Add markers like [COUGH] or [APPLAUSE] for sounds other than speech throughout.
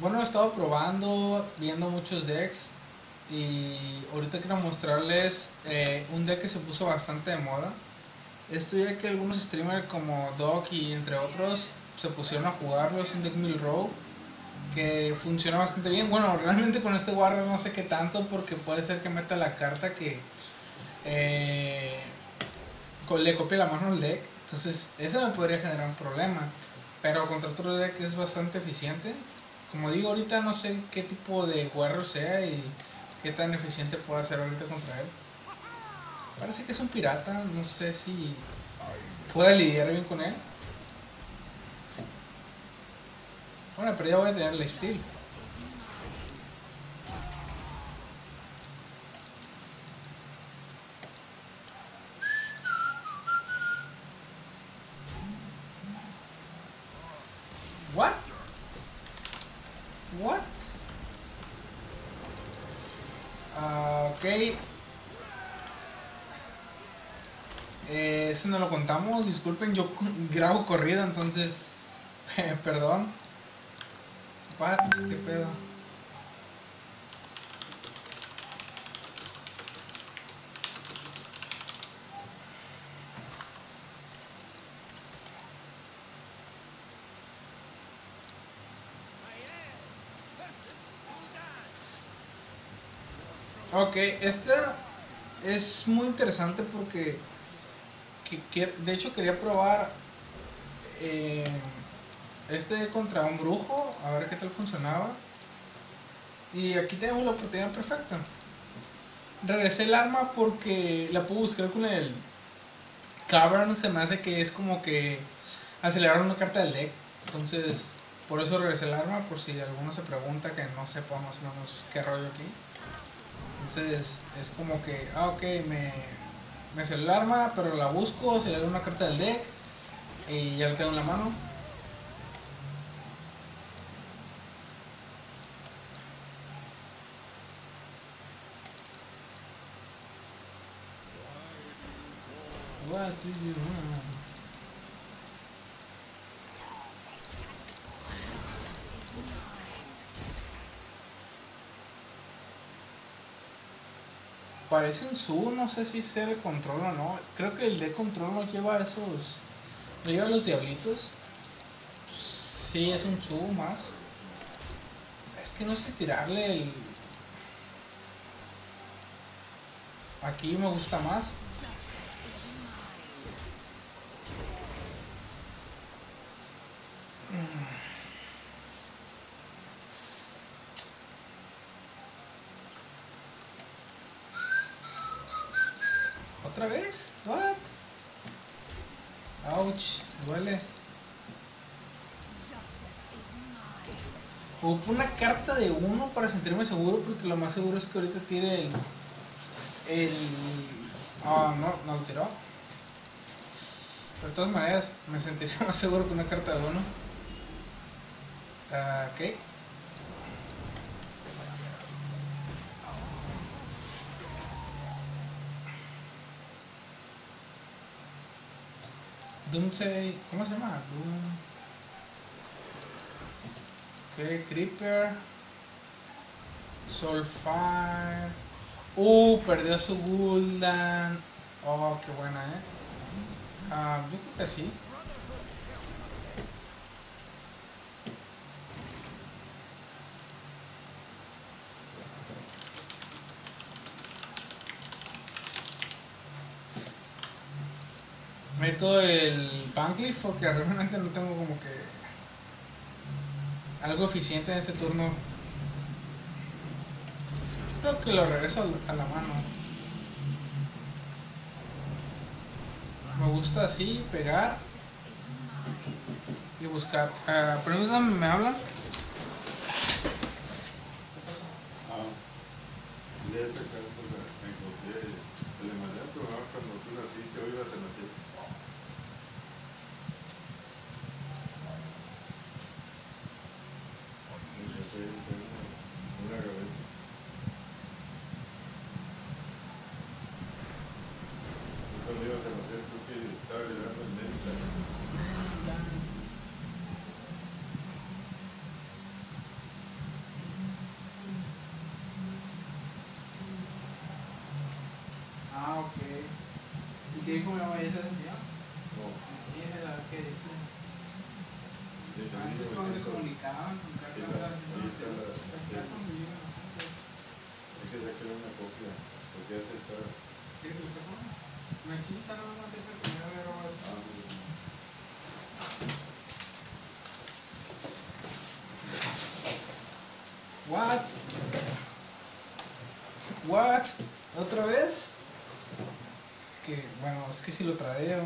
Bueno, he estado probando, viendo muchos decks y ahorita quiero mostrarles eh, un deck que se puso bastante de moda. Esto ya que algunos streamers como Doc y entre otros se pusieron a jugarlo, es un deck Milrow que funciona bastante bien. Bueno, [LAUGHS] realmente con este Warrior no sé qué tanto porque puede ser que meta la carta que eh, le copie la mano al deck. Entonces, eso me podría generar un problema. Pero contra otro deck es bastante eficiente. Como digo, ahorita no sé qué tipo de Warrior sea y qué tan eficiente pueda ser ahorita contra él. Parece que es un pirata, no sé si pueda lidiar bien con él. Bueno, pero ya voy a tener el steel. Disculpen, yo grabo corrido, entonces. [LAUGHS] perdón. ¿Qué pedo? Ok, esta es muy interesante porque de hecho quería probar eh, este contra un brujo, a ver qué tal funcionaba. Y aquí tenemos la oportunidad perfecta. Regresé el arma porque la puedo buscar con el Cavern, se me hace que es como que acelerar una carta del deck. Entonces, por eso regresé el arma, por si alguno se pregunta que no sepa más o menos qué rollo aquí. Entonces es como que, ah, ok, me, me sale el arma, pero la busco, se le da una carta del deck y ya la tengo en la mano. What do you want? Parece un Su, no sé si sea el control o no. Creo que el de control no lleva esos. ¿No lleva los diablitos? Sí, es un Su más. Es que no sé tirarle el. Aquí me gusta más. ¿Otra vez? What? Ouch, duele. Ocupo una carta de uno para sentirme seguro porque lo más seguro es que ahorita tire el... El... Ah, no, no lo tiró. Pero de todas maneras, me sentiría [LAUGHS] más seguro con una carta de uno. Uh, ok. Doomsday, ¿cómo se llama? Doom. Ok, Creeper. Soulfire. Uh, perdió su Guldan. Oh, qué buena, eh. Ah, yo creo que sí. Meto el Bancliff porque realmente no tengo como que algo eficiente en ese turno. Creo que lo regreso a la mano. Me gusta así, pegar y buscar. Uh, ¿me hablan? Dios, el Evangelio que está liberando en mente. What? ¿Otra vez? Es que, bueno, es que si lo tradeo,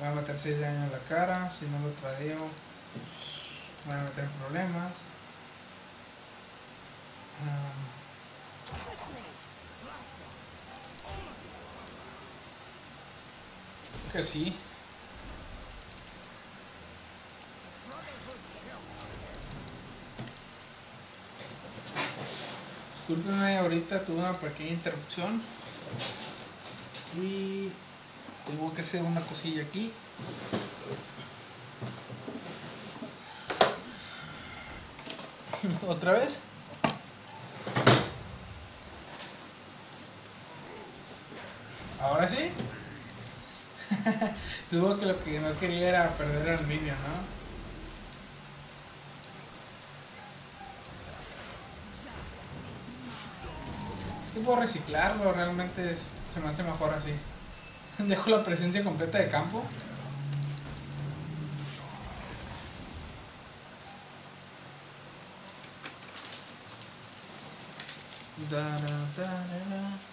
voy a meter 6 de en la cara. Si no lo tradeo, voy a meter problemas. Creo que sí. Disculpenme, ahorita tuve una pequeña interrupción y tengo que hacer una cosilla aquí. [LAUGHS] ¿Otra vez? ¿Ahora sí? [LAUGHS] Supongo que lo que no quería era perder al minion, ¿no? Puedo reciclarlo, realmente se me hace mejor así. [LAUGHS] Dejo la presencia completa de campo da, da.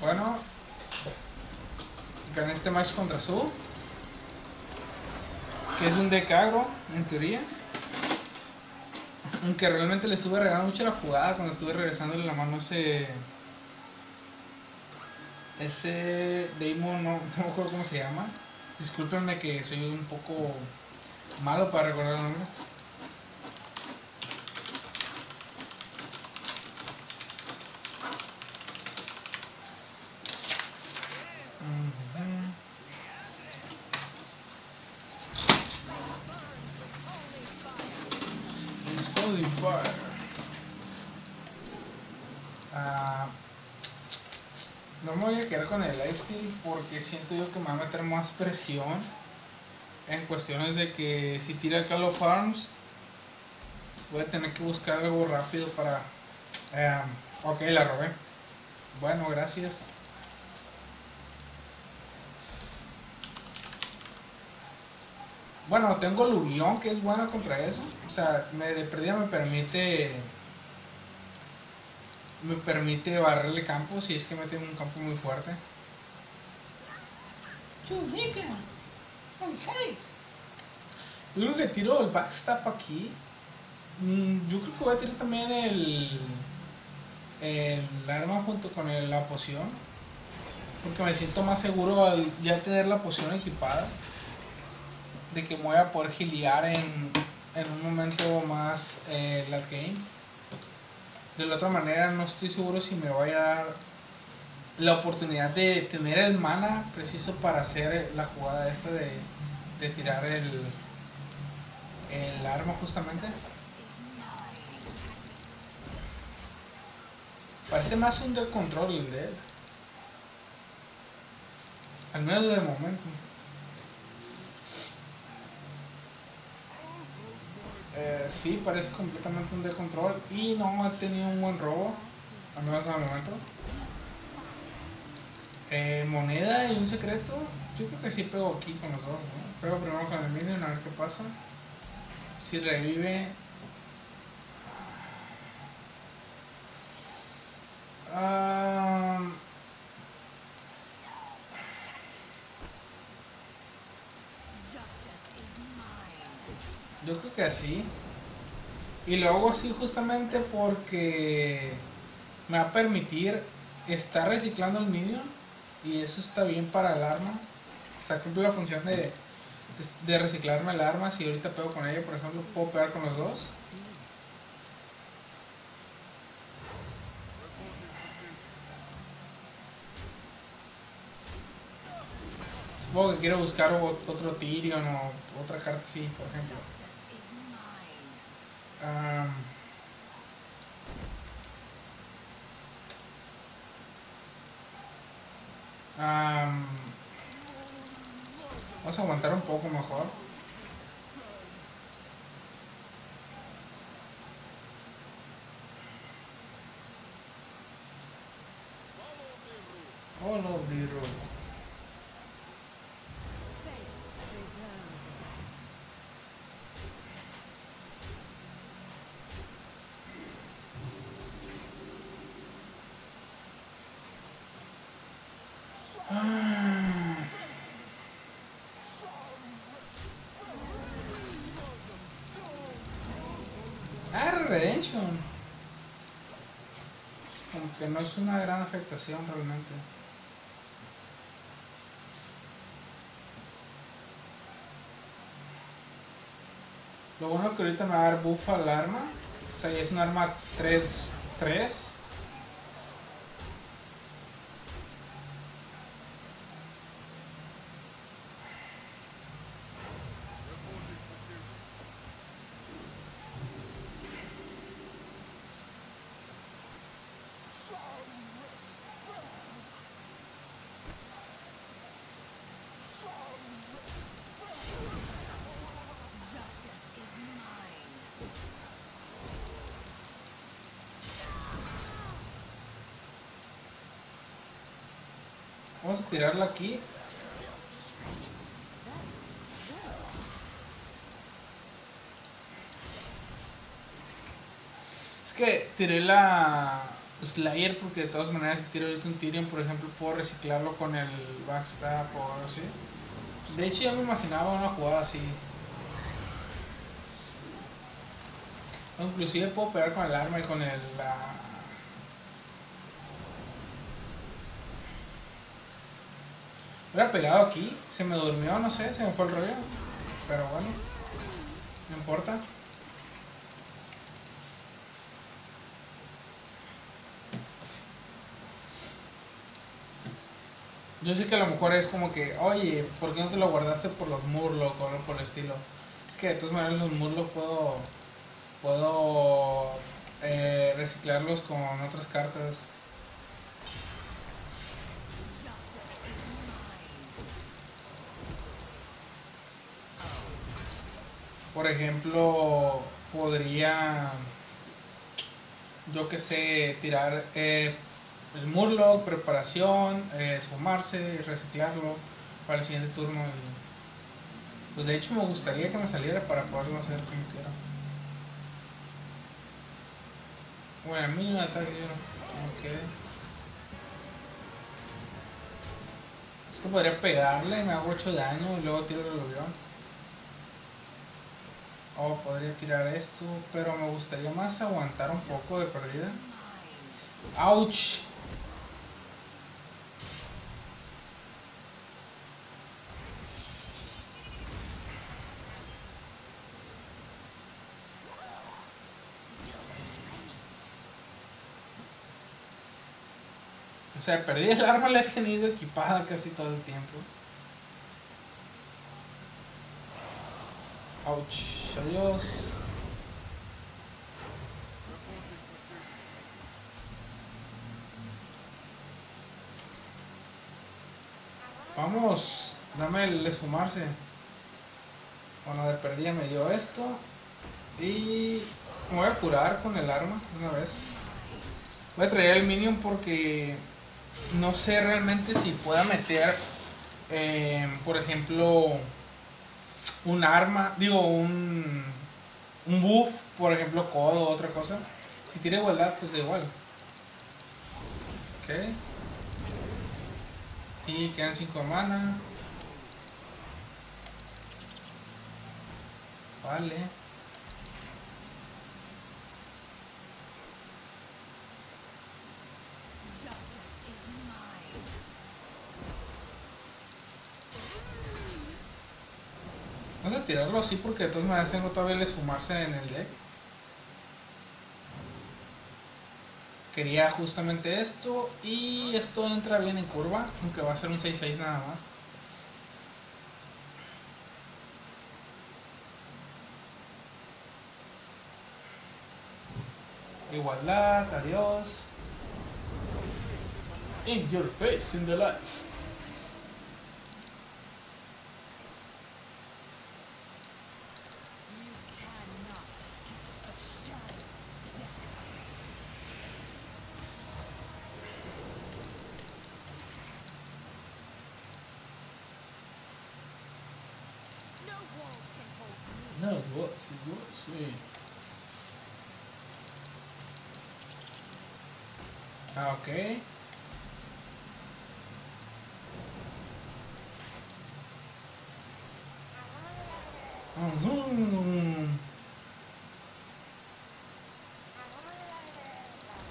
Bueno, gané este match contra Su, que es un deck agro, en teoría. Aunque realmente le estuve regalando mucho la jugada cuando estuve regresándole la mano ese. Ese Daemon, no, no me acuerdo cómo se llama. Discúlpenme que soy un poco malo para recordar el nombre. Ujú. It's holy fire. Ah, no me voy a quedar con el lifesteal porque siento yo que me va a meter más presión en cuestiones de que si tira el Call of Arms voy a tener que buscar algo rápido para... eh, ok, la robé. Bueno, gracias. Bueno, tengo Lugión que es bueno contra eso. O sea, me, de perdida me permite. Me permite barrerle campo si es que mete un campo muy fuerte. Yo creo que tiro el backstab aquí. Mm, Yo creo que voy a tirar también el. El arma junto con la poción. Porque me siento más seguro al ya tener la poción equipada de que me voy a poder giliar en, en un momento más eh, late game. De la otra manera, no estoy seguro si me voy a dar la oportunidad de tener el mana preciso para hacer la jugada esta de, de tirar el, el arma justamente. Parece más un de control de él. Al menos de momento. Eh, sí, parece completamente un de control y no ha tenido un buen robo, al menos en el momento. Eh, moneda y un secreto, yo creo que sí pego aquí con los dos. Pego primero con el minion a ver qué pasa. Si revive. Ah, yo creo que así. Y lo hago así justamente porque me va a permitir estar reciclando el minion y eso está bien para el arma. O sea, cumple la función de, de reciclarme el arma. Si ahorita pego con ella, por ejemplo, puedo pegar con los dos. Supongo que quiere buscar otro Tyrion o otra carta así, por ejemplo. Justice vamos a aguantar un poco mejor. Follow the rule. Ah. Que no es una gran afectación realmente. Lo bueno que ahorita me va a dar buff al arma. O sea, ya es un arma 3. Vamos a tirarla aquí. Es que tiré la Slayer porque de todas maneras si tiro ahorita un Tyrion, por ejemplo, puedo reciclarlo con el Backstab o algo así. De hecho ya me imaginaba una jugada así. Inclusive puedo pegar con el arma y con el... La... Hubiera pegado aquí, se me durmió, no sé, se me fue el rollo. Pero bueno, no importa. Yo sé que a lo mejor es como que, oye, ¿por qué no te lo guardaste por los Murloc o algo por el estilo? Es que de todas maneras los Murloc puedo, puedo eh, reciclarlos con otras cartas. Por ejemplo, podría, yo que sé, tirar eh, el Murloc, preparación, eh, reciclarlo para el siguiente turno. y- pues de hecho me gustaría que me saliera para poderlo hacer como quiera. Bueno, a mí no ataque yo no. Es que podría pegarle, me hago 8 daño y luego tiro el aluvión. O podría tirar esto, pero me gustaría más aguantar un poco de pérdida. ¡Auch! O sea, perdí el arma, la he tenido equipada casi todo el tiempo. Ouch, adiós. Vamos, dame el esfumarse. Bueno, de perdida me dio esto. Y me voy a curar con el arma una vez. Voy a traer el minion porque no sé realmente si pueda meter, eh, por ejemplo, un arma, digo, un, un buff, por ejemplo, codo o otra cosa. Si tiene igualdad, pues da igual. Ok. Y quedan 5 mana. Vale. tirarlo así porque de todas maneras tengo todavía el esfumarse en el deck. Quería justamente esto y esto entra bien en curva, aunque va a ser un 6-6 nada más. Igualdad, adiós. In your face, in the life. what's me? Okay. Uhum.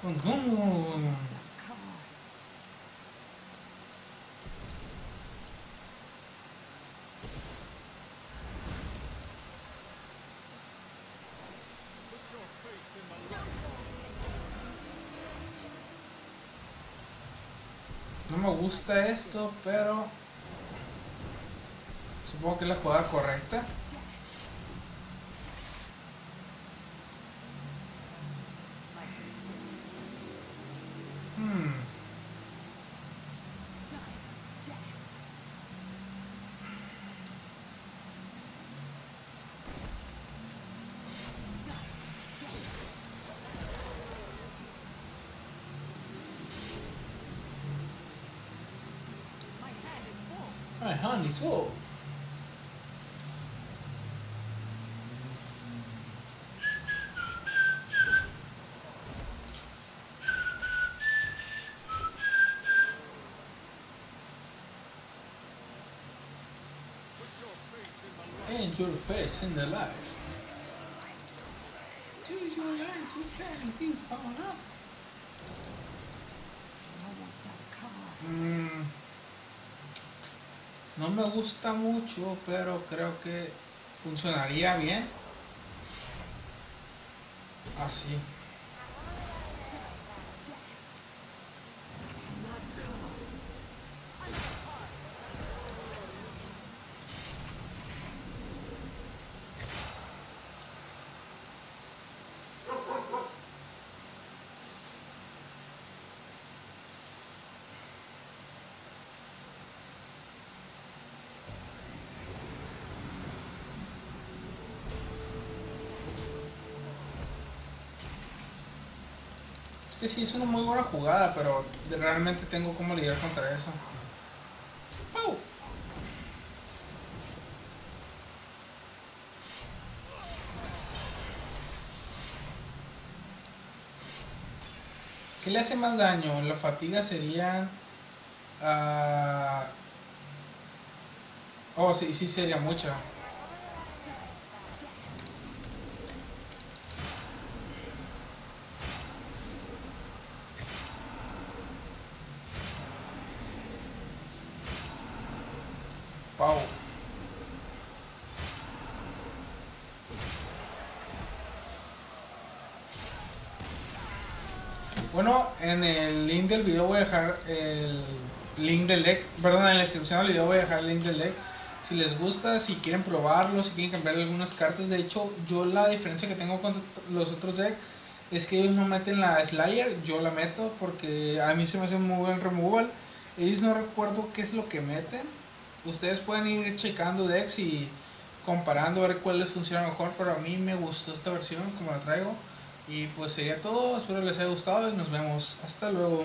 Uhum. No me gusta esto, pero supongo que es la jugada correcta. Your face in the life. Do you like to play of cards. Mm, no me gusta mucho, pero creo que funcionaría bien. Así. Que sí es una muy buena jugada, pero realmente tengo cómo lidiar contra eso. ¡Pau! ¿Qué le hace más daño? La fatiga sería... ah, Oh, sí, sí sería mucha. Bueno, en el link del video voy a dejar el link del deck. Perdón, en la descripción del video voy a dejar el link del deck. Si les gusta, si quieren probarlo, si quieren cambiar algunas cartas. De hecho, yo la diferencia que tengo con los otros decks es que ellos no meten la Slayer, yo la meto porque a mí se me hace muy buen removal. Ellos no recuerdo qué es lo que meten. Ustedes pueden ir checando decks y comparando a ver cuál les funciona mejor, pero a mí me gustó esta versión como la traigo. Y pues sería todo, espero les haya gustado y nos vemos. Hasta luego.